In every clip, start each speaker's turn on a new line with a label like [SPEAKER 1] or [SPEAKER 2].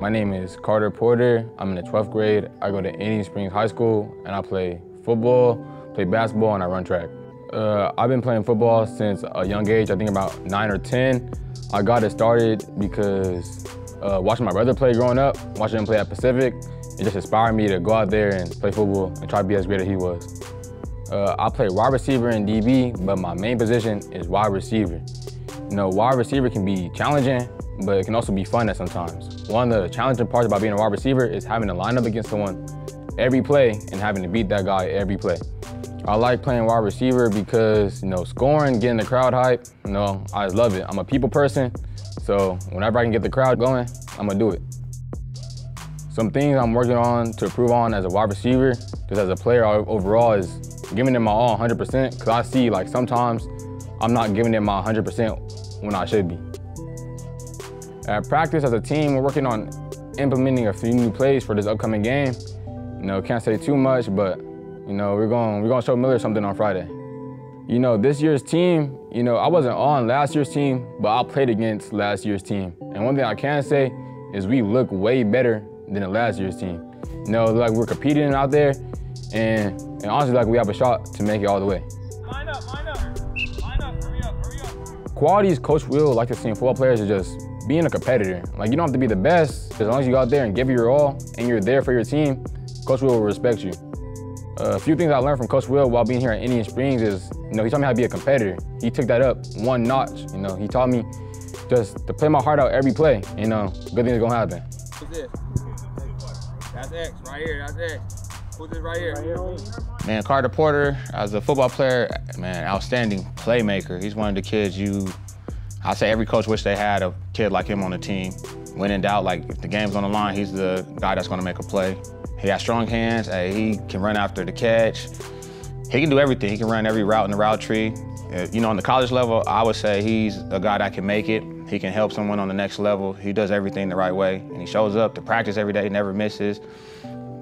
[SPEAKER 1] My name is Carter Porter. I'm in the 12th grade. I go to Indian Springs High School and I play football, play basketball, and I run track. Uh, I've been playing football since a young age, I think about nine or 10. I got it started because uh, watching my brother play growing up, watching him play at Pacific, it just inspired me to go out there and play football and try to be as great as he was. Uh, I play wide receiver and DB, but my main position is wide receiver. You know, wide receiver can be challenging, but it can also be fun at sometimes. One of the challenging parts about being a wide receiver is having to line up against someone every play and having to beat that guy every play. I like playing wide receiver because, you know, scoring, getting the crowd hype, you know, I love it. I'm a people person, so whenever I can get the crowd going, I'm gonna do it. Some things I'm working on to improve on as a wide receiver, just as a player overall, is giving it my all 100%, because I see like sometimes I'm not giving it my 100% when I should be. At practice as a team, we're working on implementing a few new plays for this upcoming game. You know, can't say too much, but you know, we're going we're going to show Miller something on Friday. You know, this year's team, you know, I wasn't on last year's team, but I played against last year's team. And one thing I can say is we look way better than the last year's team. You know, like we're competing out there, and, and honestly, like we have a shot to make it all the way. Qualities Coach Will like to see in football players is just being a competitor. Like you don't have to be the best, as long as you go out there and give your all and you're there for your team, Coach Will will respect you. Uh, a few things I learned from Coach Will while being here at Indian Springs is, you know, he taught me how to be a competitor. He took that up one notch, you know. He taught me just to play my heart out every play, you know, good things are gonna happen.
[SPEAKER 2] That's X, right here, that's X. Who's this right here?
[SPEAKER 3] Man, Carter Porter, as a football player, man, outstanding playmaker. He's one of the kids you, I say every coach wish they had a kid like him on the team. When in doubt, like if the game's on the line, he's the guy that's gonna make a play. He has strong hands. Hey, he can run after the catch. He can do everything. He can run every route in the route tree. Uh, you know, on the college level, I would say he's a guy that can make it. He can help someone on the next level. He does everything the right way, and he shows up to practice every day, never misses.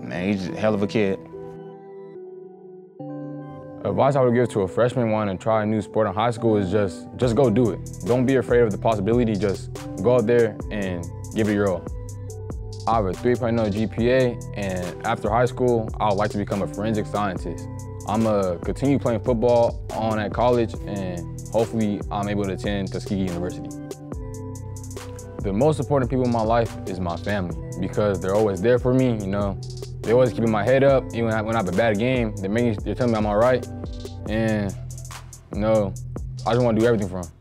[SPEAKER 3] Man, he's a hell of a kid.
[SPEAKER 1] Advice I would give to a freshman wanting to try a new sport in high school is just, just go do it. Don't be afraid of the possibility, just go out there and give it your all. I have a 3.0 GPA, and after high school, I would like to become a forensic scientist. I'm gonna continue playing football on at college, and hopefully I'm able to attend Tuskegee University. The most important people in my life is my family because they're always there for me, you know. They always keeping my head up, even when I, when I have a bad game. They make, they're telling me I'm all right, and you know, I just want to do everything for them.